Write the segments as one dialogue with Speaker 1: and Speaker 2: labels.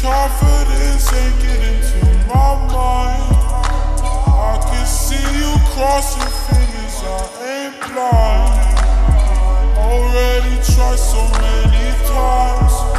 Speaker 1: confidence ain't getting to my mind. I can see you crossing fingers, I ain't blind. Already tried so many times.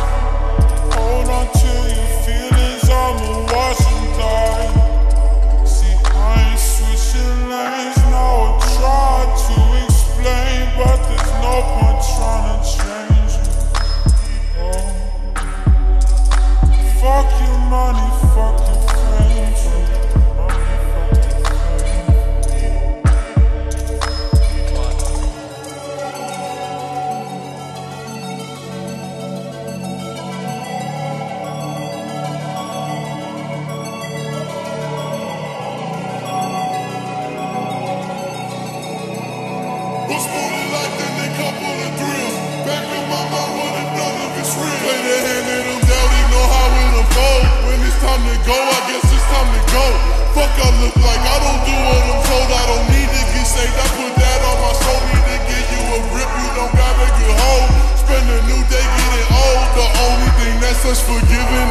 Speaker 2: Fuck I look like. I don't do what I'm told. I don't need to get saved. I put that on my soul. Need to give you a grip. You don't gotta get hold. Spend a new day getting old. The only thing that's us forgiving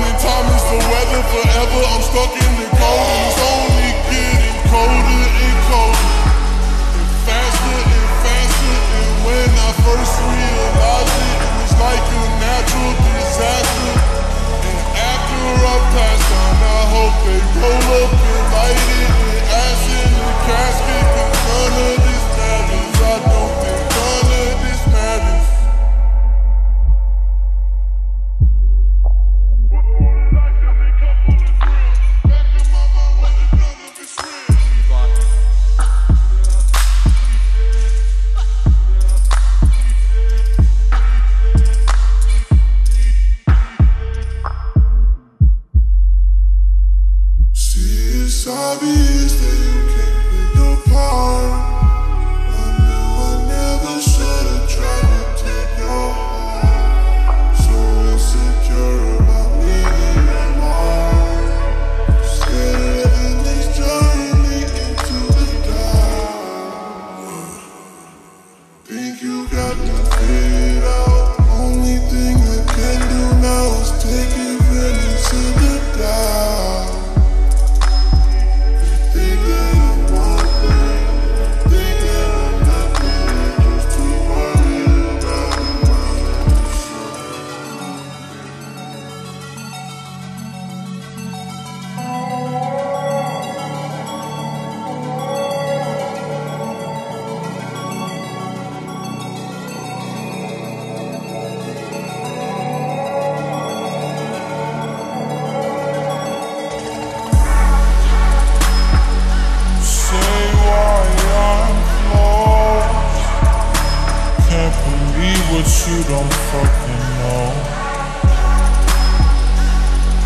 Speaker 2: See,
Speaker 1: Can't what you don't fucking know.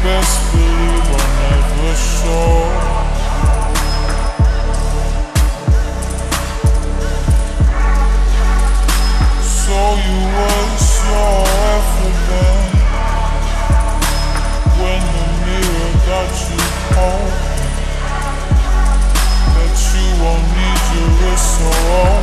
Speaker 1: Best believe I'll never show. So you were so evident when the mirror got you home that you won't need your wrist so